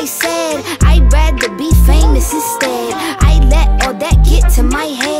I said I'd rather be famous instead. I let all that get to my head.